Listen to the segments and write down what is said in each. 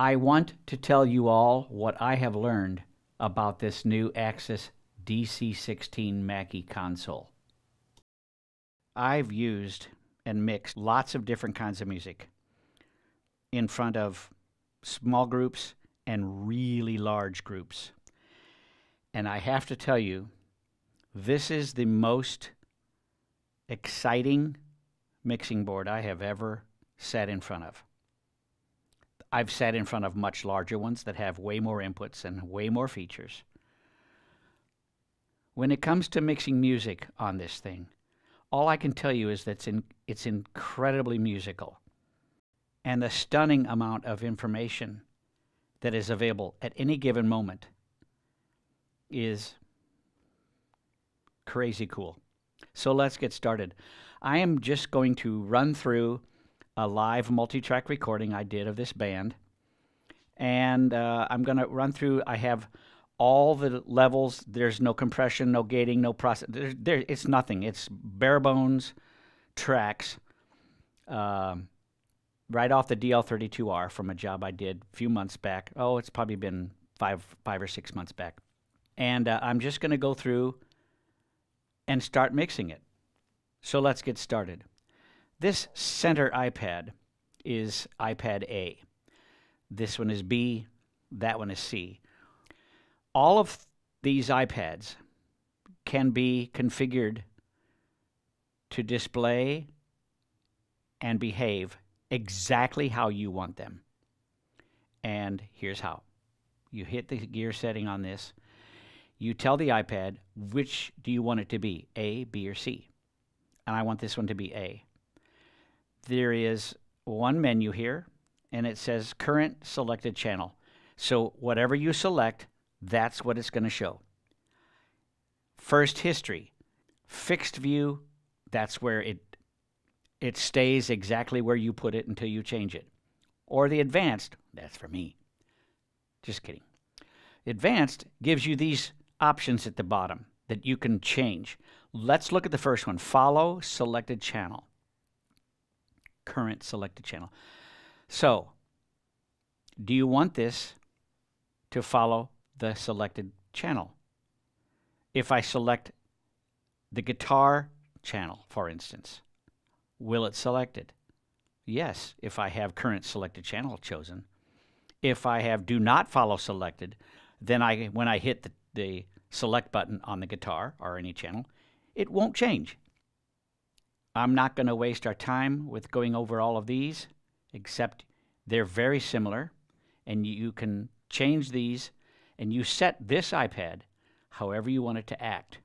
I want to tell you all what I have learned about this new Axis DC16 Mackie console. I've used and mixed lots of different kinds of music in front of small groups and really large groups. And I have to tell you, this is the most exciting mixing board I have ever sat in front of. I've sat in front of much larger ones that have way more inputs and way more features. When it comes to mixing music on this thing, all I can tell you is that it's, in, it's incredibly musical. And the stunning amount of information that is available at any given moment is crazy cool. So let's get started. I am just going to run through a live multi-track recording I did of this band. And uh, I'm going to run through, I have all the levels. There's no compression, no gating, no process. There, there, it's nothing. It's bare bones tracks um, right off the DL32R from a job I did a few months back. Oh, it's probably been five, five or six months back. And uh, I'm just going to go through and start mixing it. So let's get started. This center iPad is iPad A. This one is B, that one is C. All of these iPads can be configured to display and behave exactly how you want them. And here's how. You hit the gear setting on this. You tell the iPad which do you want it to be, A, B, or C. And I want this one to be A there is one menu here and it says current selected channel. So whatever you select, that's what it's going to show. First history, fixed view, that's where it it stays exactly where you put it until you change it. Or the advanced, that's for me. Just kidding. Advanced gives you these options at the bottom that you can change. Let's look at the first one, follow selected channel current selected channel. So, do you want this to follow the selected channel? If I select the guitar channel, for instance, will it select it? Yes, if I have current selected channel chosen. If I have do not follow selected, then I when I hit the, the select button on the guitar or any channel, it won't change. I'm not going to waste our time with going over all of these, except they're very similar, and you can change these, and you set this iPad however you want it to act.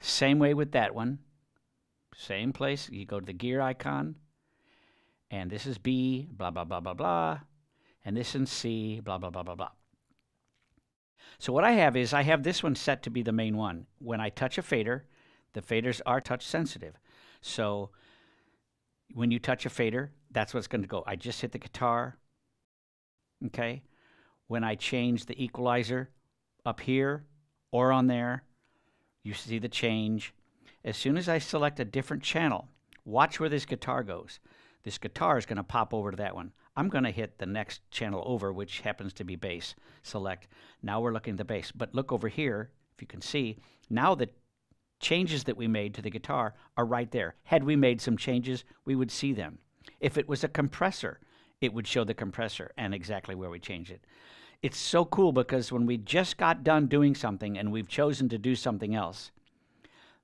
Same way with that one. Same place. You go to the gear icon, and this is B, blah, blah, blah, blah, blah, and this is C, blah, blah, blah, blah, blah. So what I have is I have this one set to be the main one. When I touch a fader, the faders are touch sensitive. So when you touch a fader, that's what's going to go. I just hit the guitar. Okay. When I change the equalizer up here or on there, you see the change. As soon as I select a different channel, watch where this guitar goes. This guitar is going to pop over to that one. I'm going to hit the next channel over, which happens to be bass. Select. Now we're looking at the bass. But look over here, if you can see, now the changes that we made to the guitar are right there. Had we made some changes, we would see them. If it was a compressor, it would show the compressor and exactly where we changed it. It's so cool because when we just got done doing something and we've chosen to do something else,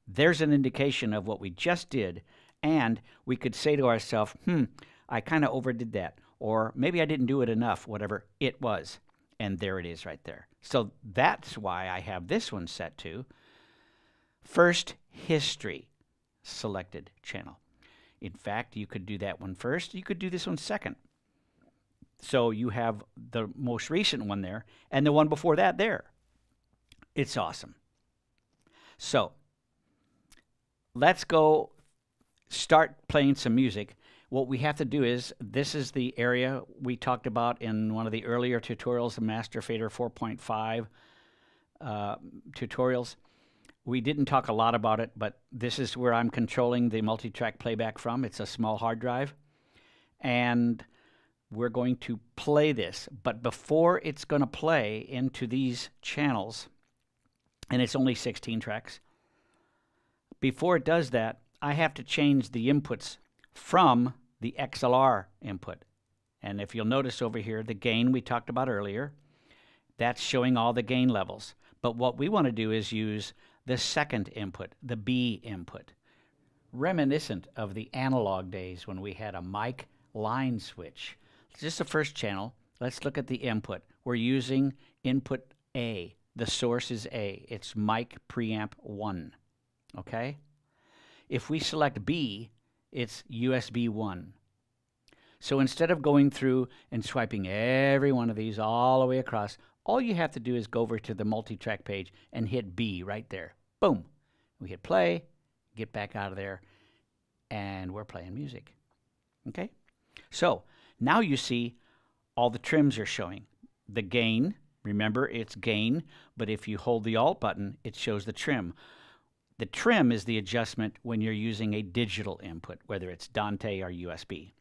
there's an indication of what we just did, and we could say to ourselves, hmm, I kind of overdid that, or maybe I didn't do it enough, whatever it was. And there it is right there. So that's why I have this one set to First, history selected channel. In fact, you could do that one first. You could do this one second. So you have the most recent one there and the one before that there. It's awesome. So let's go start playing some music. What we have to do is this is the area we talked about in one of the earlier tutorials, the Master Fader 4.5 uh, tutorials. We didn't talk a lot about it, but this is where I'm controlling the multi-track playback from. It's a small hard drive. And we're going to play this. But before it's going to play into these channels, and it's only 16 tracks, before it does that, I have to change the inputs from the XLR input. And if you'll notice over here, the gain we talked about earlier, that's showing all the gain levels. But what we want to do is use the second input, the B input, reminiscent of the analog days when we had a mic line switch. This is the first channel. Let's look at the input. We're using input A. The source is A. It's mic preamp 1. Okay? If we select B, it's USB 1. So instead of going through and swiping every one of these all the way across, all you have to do is go over to the multi-track page and hit B right there. Boom. We hit play, get back out of there, and we're playing music. Okay? So now you see all the trims are showing. The gain, remember it's gain, but if you hold the Alt button, it shows the trim. The trim is the adjustment when you're using a digital input, whether it's Dante or USB.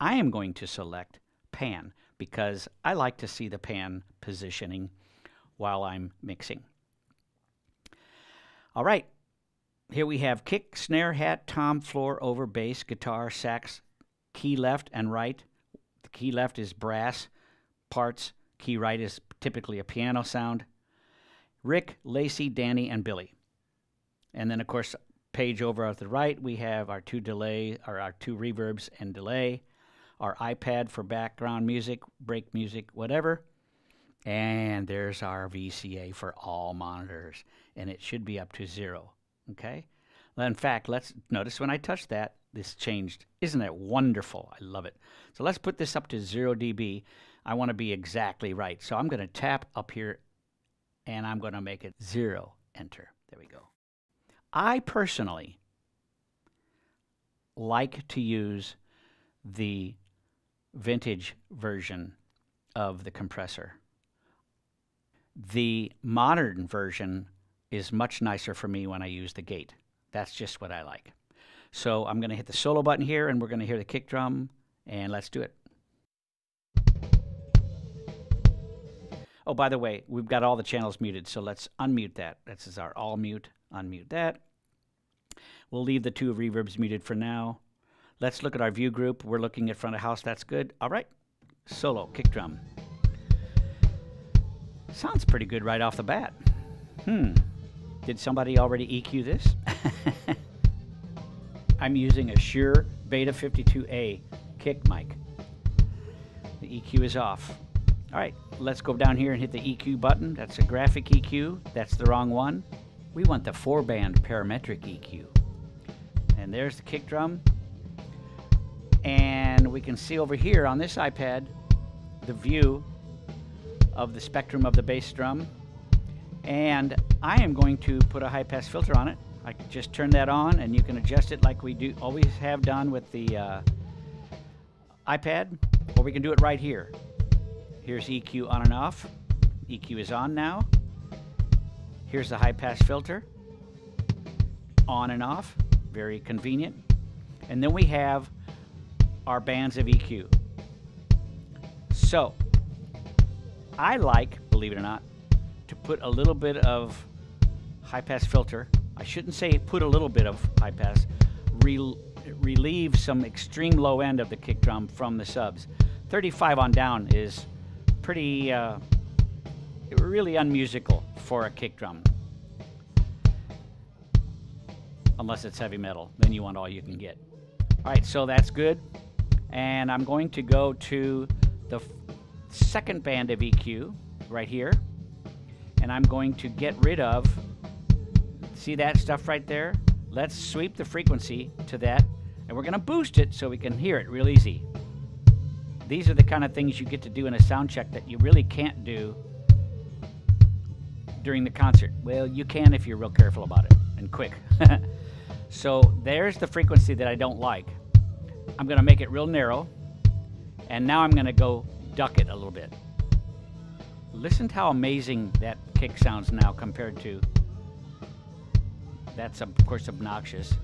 I am going to select pan because I like to see the pan positioning while I'm mixing. All right, here we have kick, snare, hat, tom, floor, over, bass, guitar, sax, key left and right. The key left is brass parts, key right is typically a piano sound. Rick, Lacey, Danny, and Billy. And then, of course, page over at the right, we have our two delay, or our two reverbs and delay, our iPad for background music, break music, whatever. And there's our VCA for all monitors, and it should be up to zero. Okay? Well, in fact, let's notice when I touch that, this changed. Isn't it wonderful? I love it. So let's put this up to 0 dB. I want to be exactly right. So I'm going to tap up here, and I'm going to make it 0. Enter. There we go. I personally like to use the vintage version of the compressor. The modern version is much nicer for me when I use the gate. That's just what I like. So I'm going to hit the solo button here and we're going to hear the kick drum and let's do it. Oh, by the way, we've got all the channels muted, so let's unmute that. This is our all mute. Unmute that. We'll leave the two reverbs muted for now. Let's look at our view group. We're looking at front of house. That's good. All right. Solo, kick drum. Sounds pretty good right off the bat. Hmm. Did somebody already EQ this? I'm using a Shure Beta 52A kick mic. The EQ is off. All right, let's go down here and hit the EQ button. That's a graphic EQ. That's the wrong one. We want the four band parametric EQ. And there's the kick drum. And we can see over here on this iPad the view of the spectrum of the bass drum. And I am going to put a high pass filter on it. I just turn that on and you can adjust it like we do always have done with the uh, iPad, or we can do it right here. Here's EQ on and off. EQ is on now. Here's the high pass filter. On and off. Very convenient. And then we have our bands of EQ. So, I like, believe it or not, to put a little bit of high pass filter. I shouldn't say put a little bit of high pass, re relieve some extreme low end of the kick drum from the subs. 35 on down is pretty, uh, really unmusical for a kick drum. Unless it's heavy metal, then you want all you can get. All right, so that's good. And I'm going to go to the second band of EQ right here. And I'm going to get rid of, see that stuff right there? Let's sweep the frequency to that. And we're going to boost it so we can hear it real easy. These are the kind of things you get to do in a sound check that you really can't do during the concert. Well, you can if you're real careful about it and quick. so there's the frequency that I don't like. I'm going to make it real narrow. And now I'm going to go duck it a little bit. Listen to how amazing that kick sounds now compared to... That's, of course, obnoxious.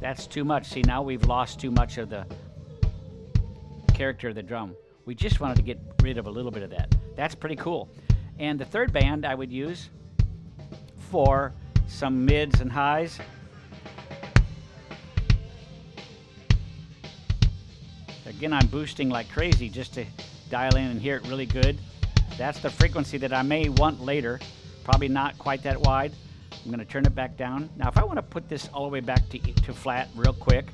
That's too much. See, now we've lost too much of the character of the drum. We just wanted to get rid of a little bit of that. That's pretty cool. And the third band I would use for some mids and highs. Again, I'm boosting like crazy just to dial in and hear it really good. That's the frequency that I may want later. Probably not quite that wide. I'm going to turn it back down. Now, if I want to put this all the way back to, to flat real quick,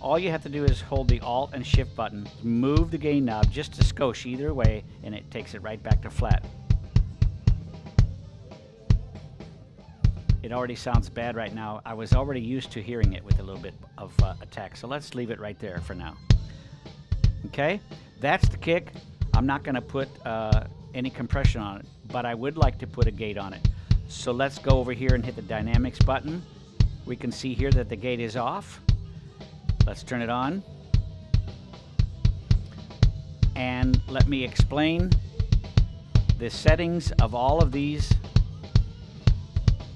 all you have to do is hold the Alt and Shift button, move the gain knob just a skosh either way, and it takes it right back to flat. It already sounds bad right now. I was already used to hearing it with a little bit of uh, attack, so let's leave it right there for now. Okay, that's the kick. I'm not going to put uh, any compression on it, but I would like to put a gate on it. So let's go over here and hit the dynamics button. We can see here that the gate is off. Let's turn it on. And let me explain the settings of all of these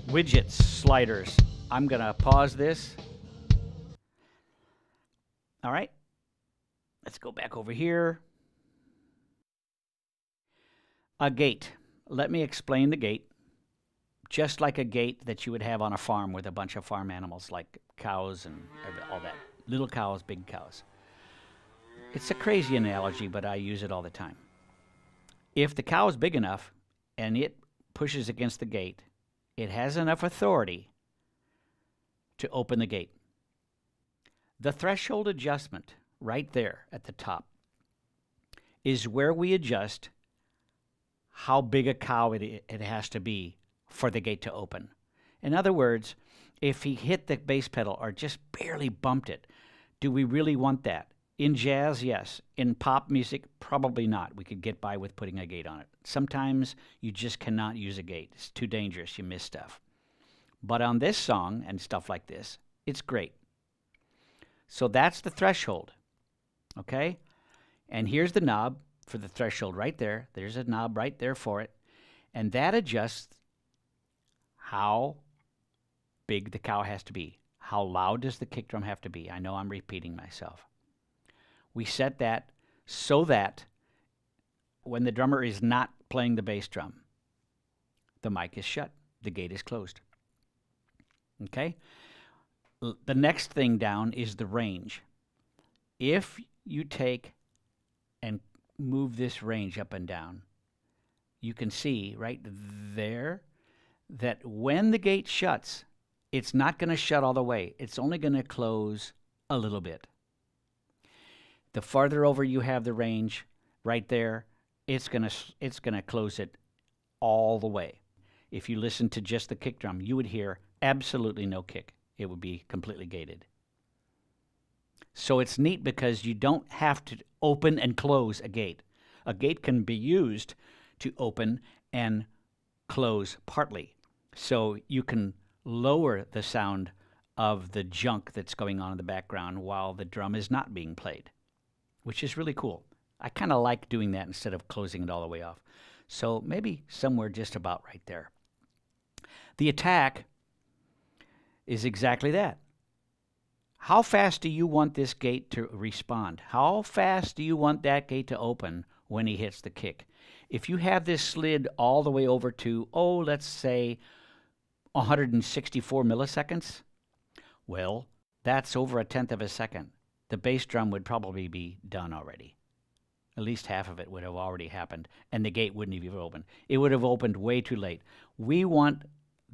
widgets sliders. I'm going to pause this. All right. Let's go back over here. A gate. Let me explain the gate. Just like a gate that you would have on a farm with a bunch of farm animals like cows and all that. Little cows, big cows. It's a crazy analogy, but I use it all the time. If the cow is big enough and it pushes against the gate, it has enough authority to open the gate. The threshold adjustment, right there at the top, is where we adjust how big a cow it, it has to be for the gate to open. In other words, if he hit the bass pedal or just barely bumped it, do we really want that? In jazz, yes. In pop music, probably not. We could get by with putting a gate on it. Sometimes you just cannot use a gate. It's too dangerous. You miss stuff. But on this song and stuff like this, it's great. So that's the threshold. Okay? And here's the knob for the threshold right there. There's a knob right there for it. And that adjusts how big the cow has to be. How loud does the kick drum have to be? I know I'm repeating myself. We set that so that when the drummer is not playing the bass drum, the mic is shut, the gate is closed. Okay? L the next thing down is the range. If you take and move this range up and down, you can see right there that when the gate shuts, it's not going to shut all the way. It's only going to close a little bit. The farther over you have the range, right there, it's going to it's going to close it all the way. If you listen to just the kick drum, you would hear absolutely no kick. It would be completely gated. So it's neat because you don't have to open and close a gate. A gate can be used to open and close partly. So you can lower the sound of the junk that's going on in the background while the drum is not being played, which is really cool. I kind of like doing that instead of closing it all the way off. So maybe somewhere just about right there. The attack is exactly that. How fast do you want this gate to respond? How fast do you want that gate to open when he hits the kick? If you have this slid all the way over to, oh, let's say 164 milliseconds? Well, that's over a tenth of a second. The bass drum would probably be done already. At least half of it would have already happened, and the gate wouldn't have opened. It would have opened way too late. We want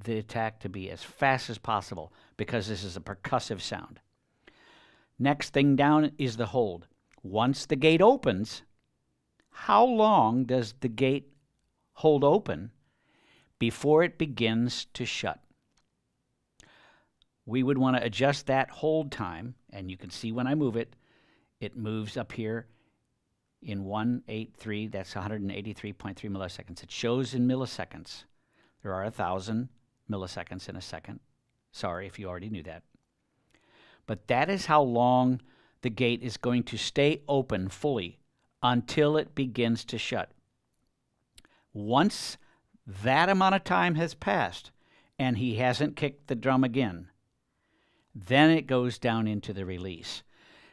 the attack to be as fast as possible because this is a percussive sound. Next thing down is the hold. Once the gate opens, how long does the gate hold open before it begins to shut. We would want to adjust that hold time, and you can see when I move it, it moves up here in 183, that's 183.3 milliseconds. It shows in milliseconds. There are a thousand milliseconds in a second. Sorry if you already knew that. But that is how long the gate is going to stay open fully until it begins to shut. Once that amount of time has passed and he hasn't kicked the drum again, then it goes down into the release.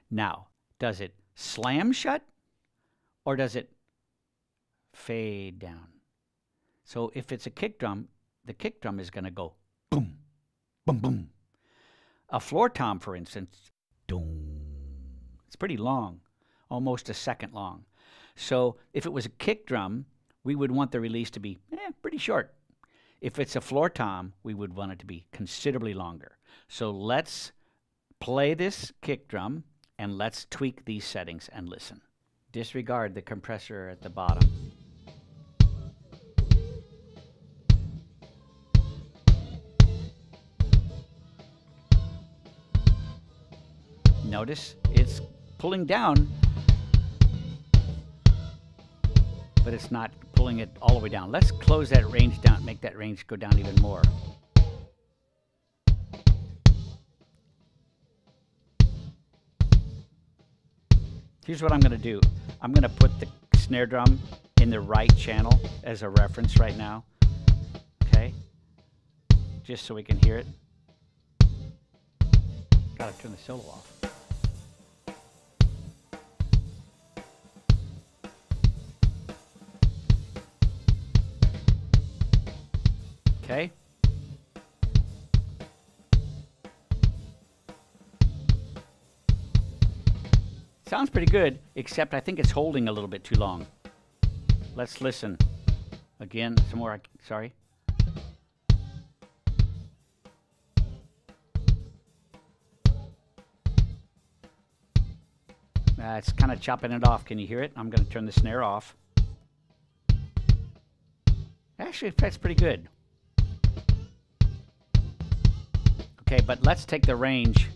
Now, does it slam shut or does it fade down? So if it's a kick drum, the kick drum is going to go boom, boom, boom. A floor tom, for instance. It's pretty long, almost a second long. So if it was a kick drum, we would want the release to be eh, pretty short. If it's a floor tom, we would want it to be considerably longer. So let's play this kick drum and let's tweak these settings and listen. Disregard the compressor at the bottom. Notice it's pulling down, but it's not pulling it all the way down. Let's close that range down, make that range go down even more. Here's what I'm going to do. I'm going to put the snare drum in the right channel as a reference right now. Okay? Just so we can hear it. Gotta turn the solo off. Okay? Sounds pretty good, except I think it's holding a little bit too long. Let's listen. Again, some more, sorry. Uh, it's kind of chopping it off. Can you hear it? I'm going to turn the snare off. Actually, that's pretty good. Okay, but let's take the range.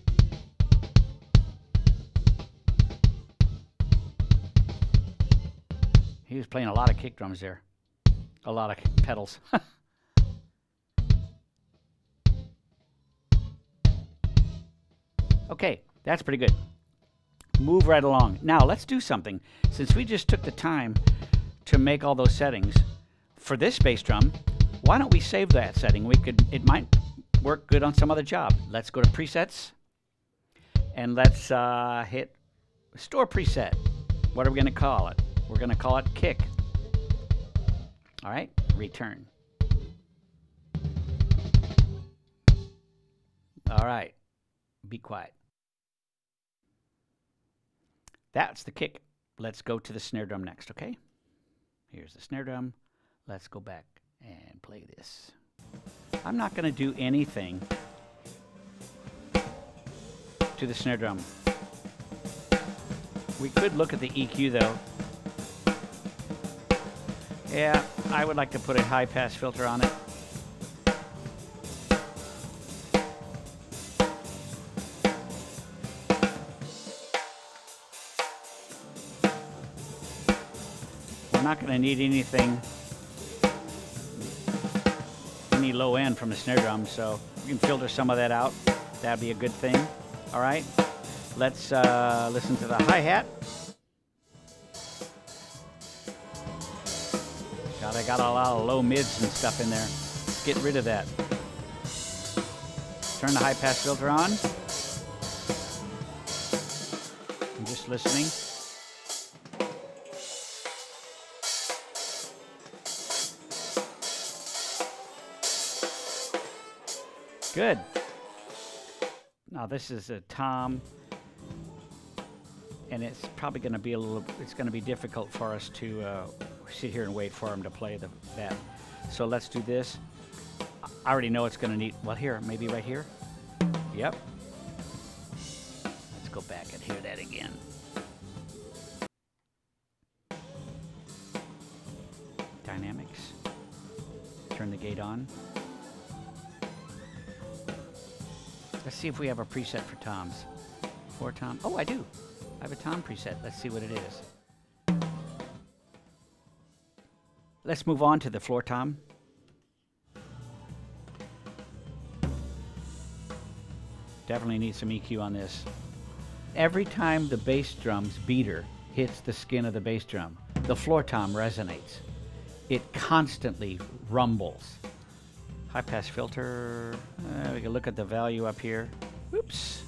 He was playing a lot of kick drums there. A lot of pedals. okay, that's pretty good. Move right along. Now, let's do something. Since we just took the time to make all those settings for this bass drum, why don't we save that setting? We could it might work good on some other job. Let's go to presets and let's uh, hit store preset. What are we going to call it? We're going to call it kick. All right, return. All right, be quiet. That's the kick. Let's go to the snare drum next, okay? Here's the snare drum. Let's go back and play this. I'm not going to do anything to the snare drum. We could look at the EQ though. Yeah, I would like to put a high pass filter on it. We're not going to need anything low end from the snare drum, so we can filter some of that out. That'd be a good thing. All right, let's uh, listen to the hi-hat. God, I got a lot of low mids and stuff in there. Let's get rid of that. Turn the high pass filter on. I'm just listening. Good. Now this is a tom, and it's probably going to be a little. It's going to be difficult for us to uh, sit here and wait for him to play the that. So let's do this. I already know it's going to need. Well, here, maybe right here. See if we have a preset for toms. For tom. Oh, I do. I have a tom preset. Let's see what it is. Let's move on to the floor tom. Definitely need some EQ on this. Every time the bass drum's beater hits the skin of the bass drum, the floor tom resonates. It constantly rumbles. High pass filter. Uh, we can look at the value up here. Oops.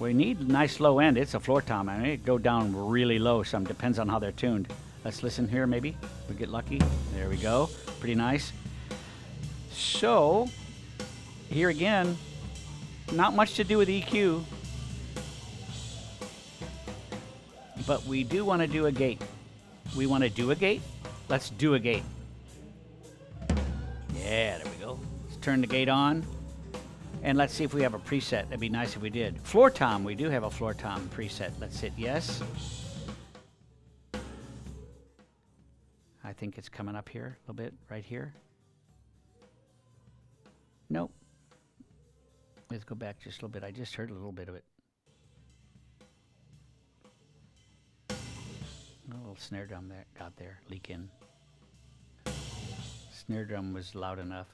We need nice low end. It's a floor tom. I mean, it go down really low. Some depends on how they're tuned. Let's listen here, maybe. We get lucky. There we go. Pretty nice. So, here again, not much to do with EQ. But we do want to do a gate. We want to do a gate. Let's do a gate. Yeah, there we go. Let's turn the gate on. And let's see if we have a preset. That'd be nice if we did. Floor tom, we do have a floor tom preset. Let's hit yes. I think it's coming up here a little bit, right here. Nope. Let's go back just a little bit. I just heard a little bit of it. A little snare drum that got there, leak in. Snare drum was loud enough.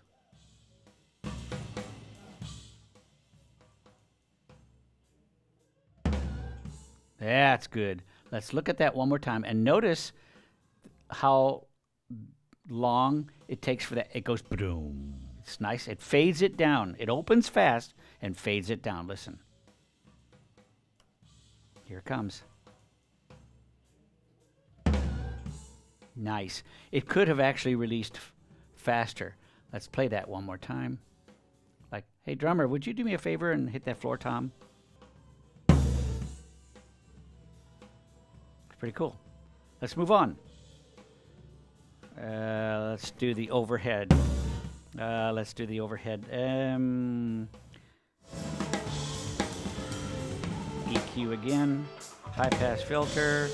That's good. Let's look at that one more time and notice how long it takes for that. It goes boom. It's nice. It fades it down. It opens fast and fades it down. Listen. Here it comes. Nice. It could have actually released faster. Let's play that one more time. Like, hey drummer, would you do me a favor and hit that floor tom? It's pretty cool. Let's move on. Uh, let's do the overhead. Uh, let's do the overhead. Um, EQ again. High pass filter.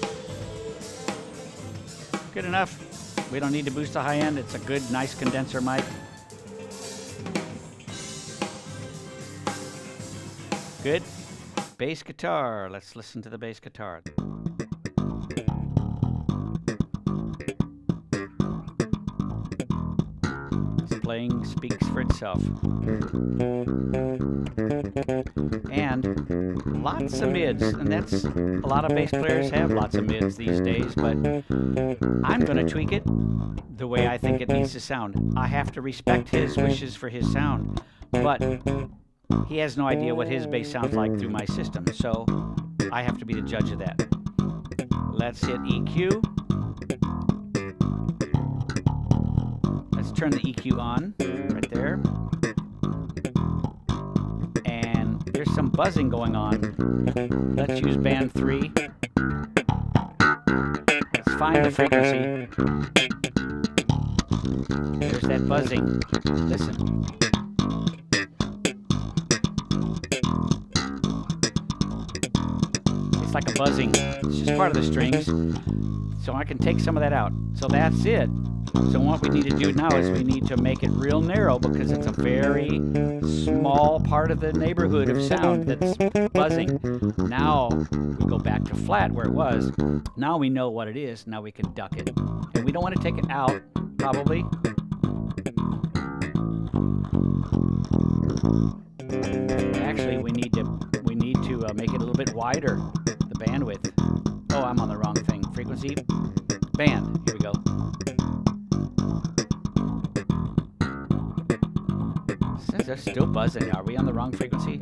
Good enough. We don't need to boost the high end. It's a good, nice condenser mic. Good. Bass guitar. Let's listen to the bass guitar. playing speaks for itself. And lots of mids, and that's a lot of bass players have lots of mids these days, but I'm going to tweak it the way I think it needs to sound. I have to respect his wishes for his sound, but he has no idea what his bass sounds like through my system, so I have to be the judge of that. Let's hit EQ. Let's turn the EQ on right there. Buzzing going on. Let's use band 3. Let's find the frequency. There's that buzzing. Listen. It's like a buzzing. It's just part of the strings. So I can take some of that out. So that's it. So what we need to do now is we need to make it real narrow because it's a very small part of the neighborhood of sound that's buzzing. Now we go back to flat where it was. Now we know what it is. Now we can duck it. And we don't want to take it out, probably. Actually, we need to we need to uh, make it a little bit wider, the bandwidth. Oh, I'm on the wrong thing. Frequency, band. Here we go. Since They're still buzzing. Are we on the wrong frequency?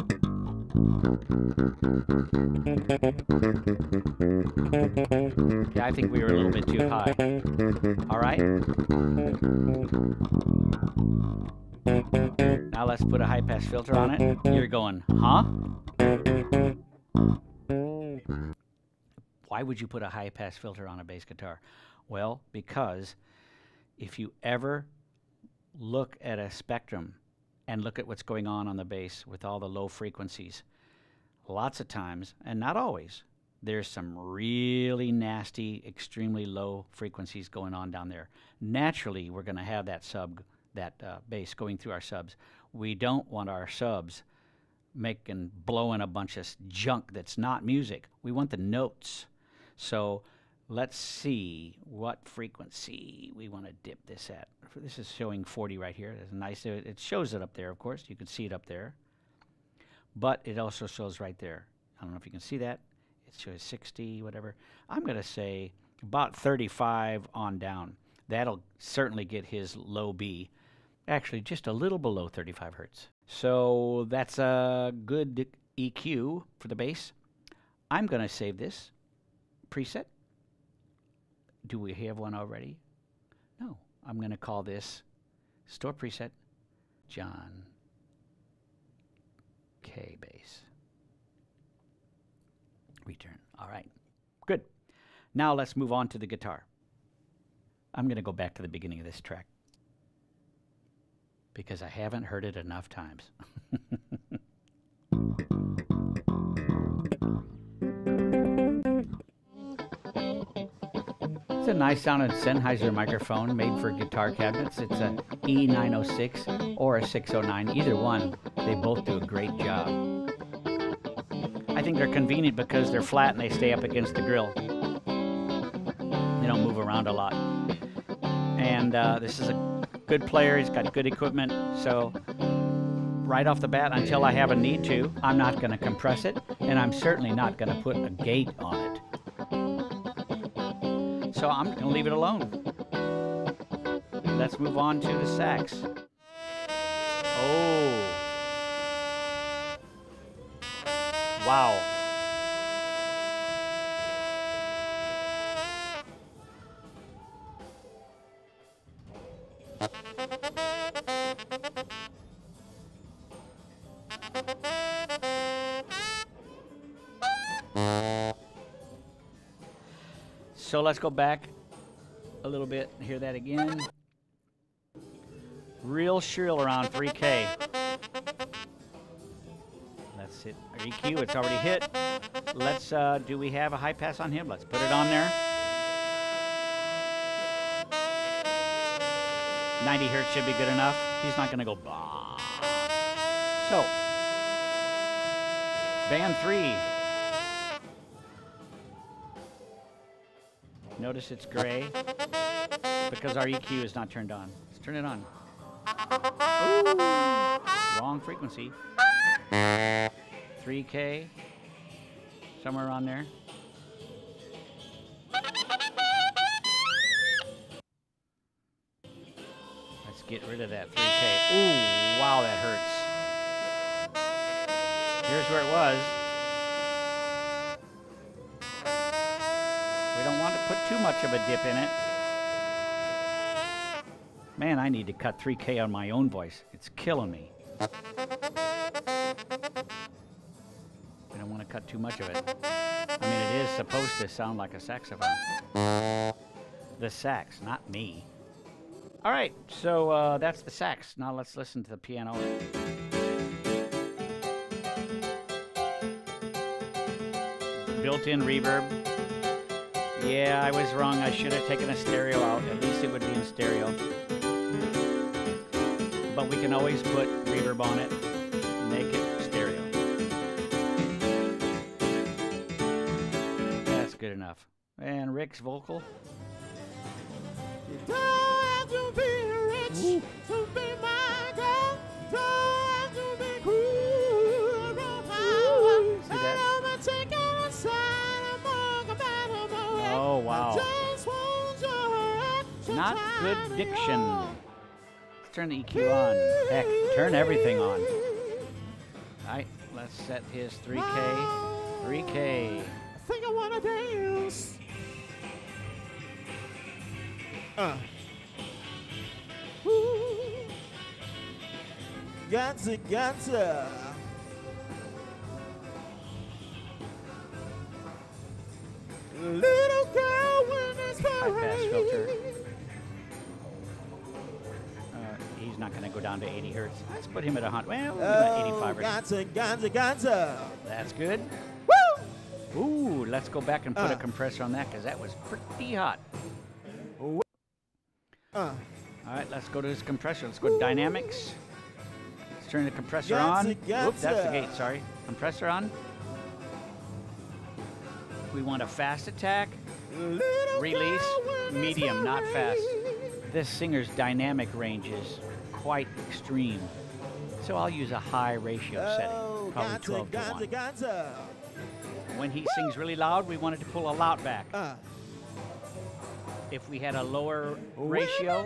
Yeah, I think we were a little bit too high. All right. Now let's put a high pass filter on it. You're going, huh? Why would you put a high pass filter on a bass guitar? Well, because if you ever look at a spectrum and look at what's going on on the bass with all the low frequencies. Lots of times, and not always, there's some really nasty, extremely low frequencies going on down there. Naturally, we're going to have that sub, that uh, bass going through our subs. We don't want our subs making blowing a bunch of junk that's not music. We want the notes. So Let's see what frequency we want to dip this at. This is showing 40 right here. It's nice. It shows it up there, of course. You can see it up there. But it also shows right there. I don't know if you can see that. It shows 60, whatever. I'm going to say about 35 on down. That'll certainly get his low B. Actually, just a little below 35 hertz. So that's a good EQ for the bass. I'm going to save this preset. Do we have one already? No. I'm going to call this store preset John K bass. Return. All right. Good. Now let's move on to the guitar. I'm going to go back to the beginning of this track because I haven't heard it enough times. It's a nice sounding Sennheiser microphone made for guitar cabinets. It's a E906 or a 609, either one. They both do a great job. I think they're convenient because they're flat and they stay up against the grill. They don't move around a lot. And uh, this is a good player. He's got good equipment. So right off the bat, until I have a need to, I'm not going to compress it, and I'm certainly not going to put a gate on it. So I'm going to leave it alone. Let's move on to the sax. Oh. Wow. So let's go back a little bit and hear that again. Real shrill around 3K. Let's hit our EQ. It's already hit. Let's, uh, do we have a high pass on him? Let's put it on there. 90 hertz should be good enough. He's not going to go bah. So, band three. Notice it's gray because our EQ is not turned on. Let's turn it on. Ooh, wrong frequency. 3K, somewhere around there. Let's get rid of that 3K. Ooh, wow, that hurts. Here's where it was. Too much of a dip in it. Man, I need to cut 3K on my own voice. It's killing me. I don't want to cut too much of it. I mean, it is supposed to sound like a saxophone. The sax, not me. All right, so uh, that's the sax. Now let's listen to the piano. Built-in reverb. Yeah, I was wrong. I should have taken a stereo out. At least it would be in stereo. But we can always put reverb on it, make it stereo. That's good enough. And Rick's vocal. Not good diction. Let's turn the EQ on. Heck, turn everything on. All right, let's set his 3K. 3K. I think I wanna dance. Uh. Ooh. Gotcha, gotcha. Little girl when it's High pass filter. He's not going to go down to 80 hertz. Let's put him at 100. Well, we'll give him Oh, 85 hertz. gotcha, gotcha. That's good. Woo! Ooh, let's go back and put a Uh. compressor on that because that was pretty hot. Uh, All right, let's go to his compressor. Let's go to dynamics. Let's turn the compressor Gotcha, on. Oop, that's the gate, sorry. Compressor on. We want a fast attack, little release, medium, not fast. This singer's dynamic range is quite extreme. So I'll use a high ratio Oh, setting, probably gotcha, 12 to gotcha, 1. gotcha. When he sings really loud, we wanted to pull a lot back. Uh, If we had a lower ratio,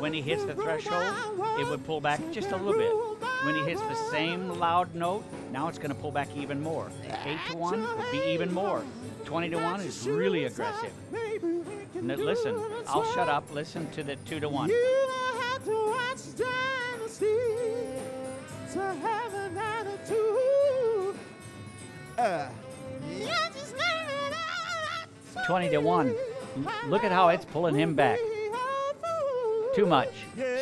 when he hits the threshold, it would pull back just a little bit. when he hits the same loud note, now it's going to pull back even more. 8 to 1 would be even more. 20 to 1 is really aggressive. N- listen, I'll shut up. Listen to the 2 to 1. 20 to 1. Look at how it's pulling him back. Too much.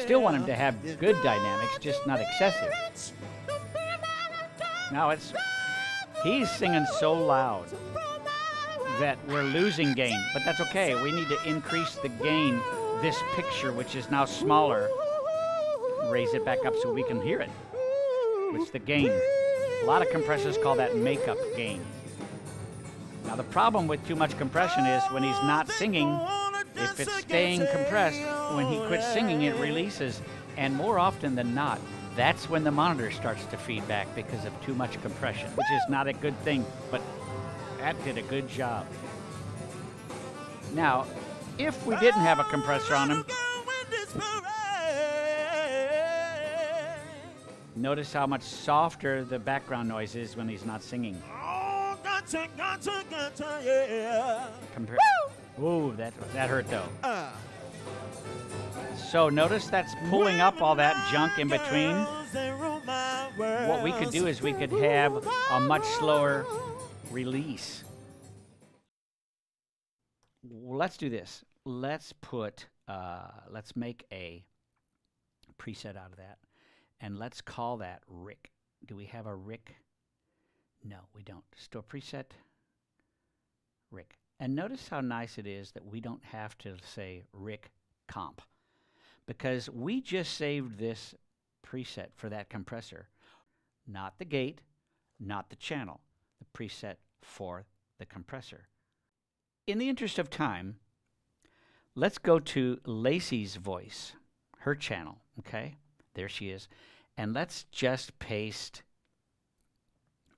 Still want him to have good dynamics, just not excessive. Now it's. He's singing so loud that we're losing gain, but that's okay. We need to increase the gain. This picture, which is now smaller, raise it back up so we can hear it. It's the gain. A lot of compressors call that makeup gain. The problem with too much compression is when he's not singing, if it's staying compressed, when he quits singing, it releases. And more often than not, that's when the monitor starts to feedback because of too much compression, which is not a good thing, but that did a good job. Now, if we didn't have a compressor on him, notice how much softer the background noise is when he's not singing. Oh, gotcha, gotcha, gotcha, yeah. Compar- Ooh, that, that hurt though. Uh, So notice that's pulling up all that junk in between. What we could do is we could have a much slower release. Let's do this. Let's put, uh, let's make a preset out of that, and let's call that Rick. Do we have a Rick? No, we don't. Store preset, Rick. And notice how nice it is that we don't have to say Rick comp because we just saved this preset for that compressor, not the gate, not the channel, the preset for the compressor. In the interest of time, let's go to Lacey's voice, her channel, okay? There she is. And let's just paste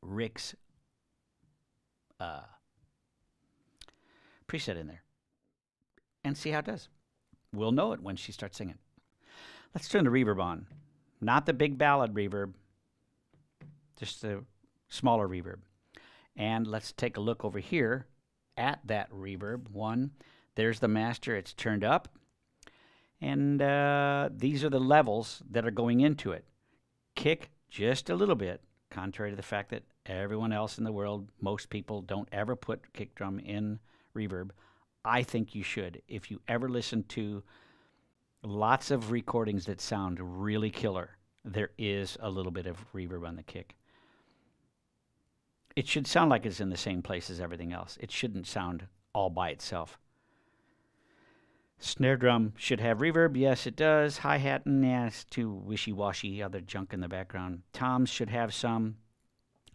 Rick's uh, preset in there and see how it does. We'll know it when she starts singing. Let's turn the reverb on. Not the big ballad reverb, just the smaller reverb. And let's take a look over here at that reverb. One, there's the master, it's turned up. And uh, these are the levels that are going into it. Kick just a little bit, contrary to the fact that everyone else in the world, most people don't ever put kick drum in reverb. I think you should. If you ever listen to lots of recordings that sound really killer, there is a little bit of reverb on the kick. It should sound like it's in the same place as everything else. It shouldn't sound all by itself. Snare drum should have reverb. Yes, it does. Hi hat, it's too wishy washy. Other junk in the background. Toms should have some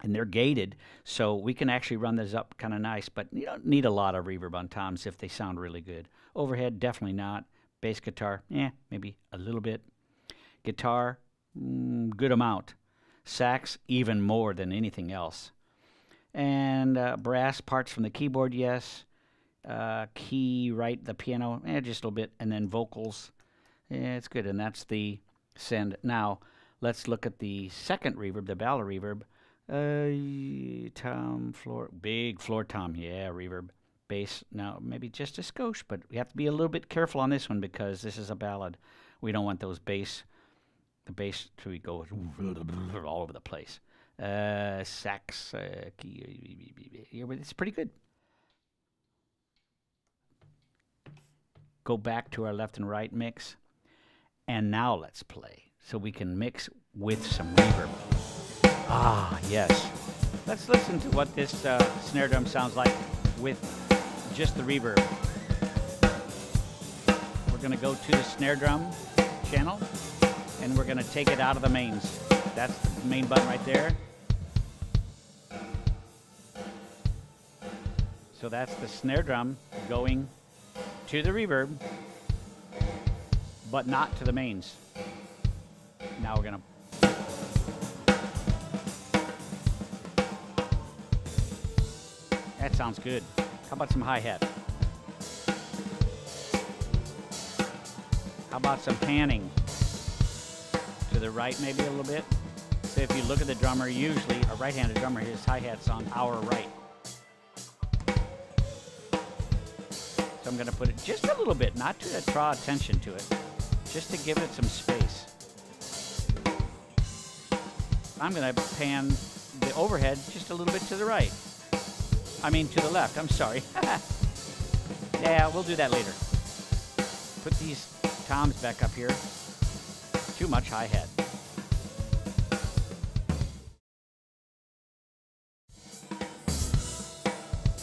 and they're gated, so we can actually run those up kind of nice. But you don't need a lot of reverb on toms if they sound really good. Overhead, definitely not. Bass guitar, yeah, maybe a little bit. Guitar, mm, good amount. Sax, even more than anything else. And uh, brass parts from the keyboard, yes. Uh, key, right, the piano, eh, just a little bit. And then vocals, yeah, it's good. And that's the send. Now, let's look at the second reverb, the ballad reverb. Uh, tom, floor, big floor tom, yeah, reverb. Bass, now maybe just a skosh, but we have to be a little bit careful on this one because this is a ballad. We don't want those bass, the bass to go all over the place. Uh, sax, uh, but it's pretty good. Go back to our left and right mix, and now let's play so we can mix with some reverb. Ah, yes. Let's listen to what this uh, snare drum sounds like with just the reverb. We're going to go to the snare drum channel and we're going to take it out of the mains. That's the main button right there. So that's the snare drum going to the reverb, but not to the mains. Now we're going to That sounds good. How about some hi-hat? How about some panning? To the right maybe a little bit? So if you look at the drummer, usually a right-handed drummer, his hi-hat's on our right. So I'm going to put it just a little bit, not to draw attention to it, just to give it some space. I'm going to pan the overhead just a little bit to the right. I mean, to the left. I'm sorry. yeah, we'll do that later. Put these toms back up here. Too much hi-hat.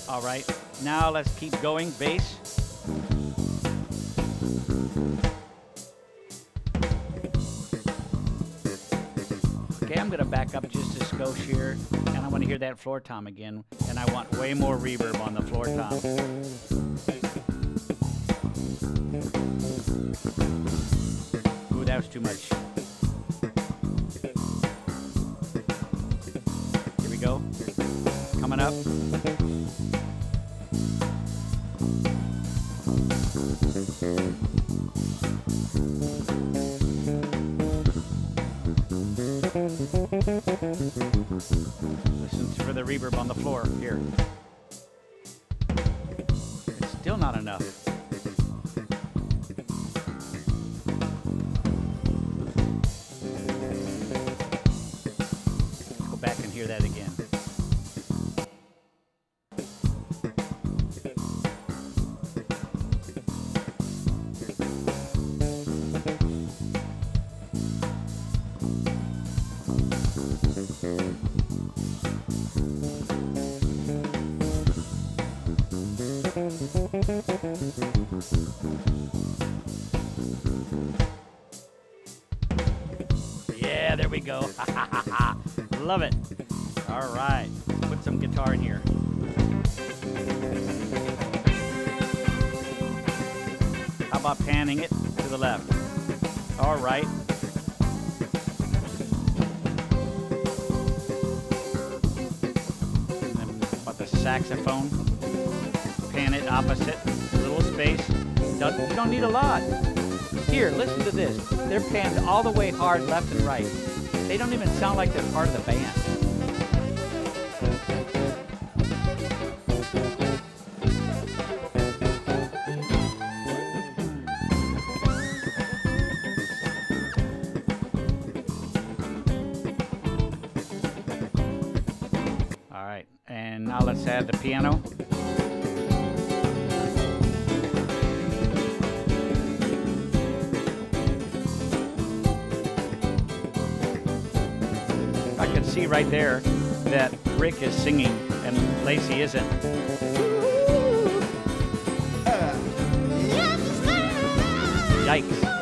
All right, now let's keep going. Bass. I'm gonna back up just a skosh here, and I want to hear that floor tom again, and I want way more reverb on the floor tom. Ooh, that was too much. Here we go. Coming up. Listen for the reverb on the floor here. It's still not enough. Let's go back and hear that again. Yeah, there we go. Love it. All right, put some guitar in here. How about panning it to the left? All right. About the saxophone, opposite, a little space. Don't, you don't need a lot. Here, listen to this. They're panned all the way hard left and right. They don't even sound like they're part of the band. All right, and now let's add the piano. See right there that Rick is singing and Lacey isn't. Uh. Yikes.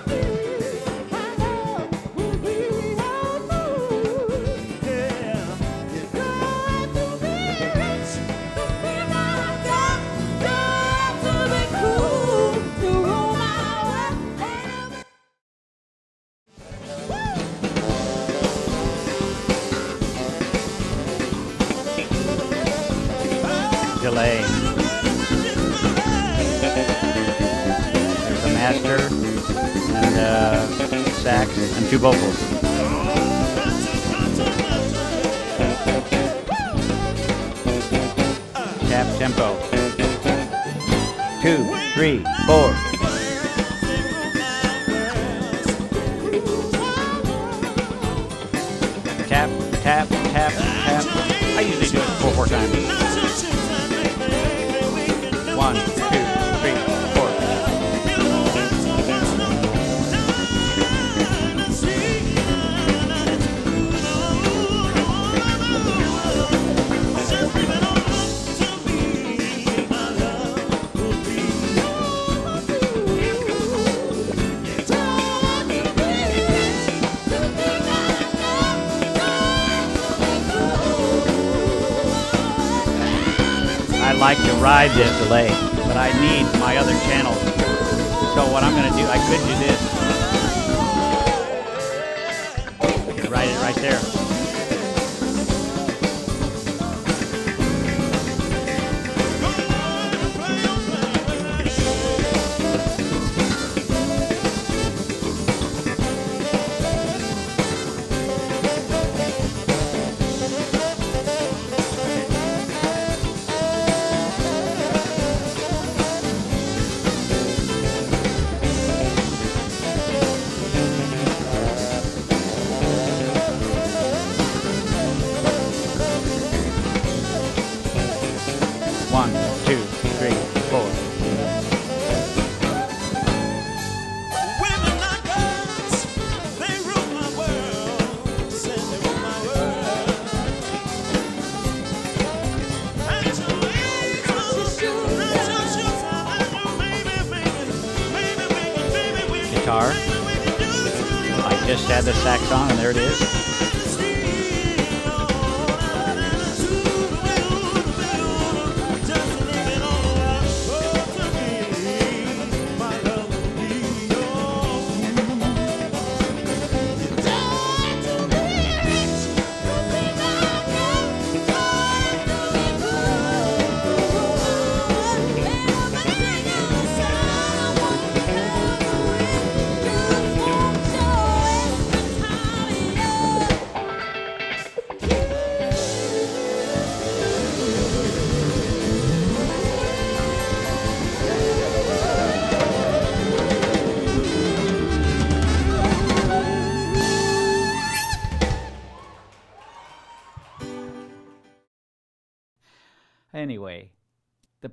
Like to ride this delay, but I need my other channels. So what I'm gonna do, I could do this. Add the and there it is.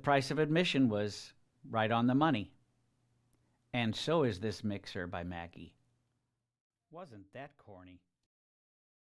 Price of admission was right on the money. And so is this mixer by Mackie. Wasn't that corny?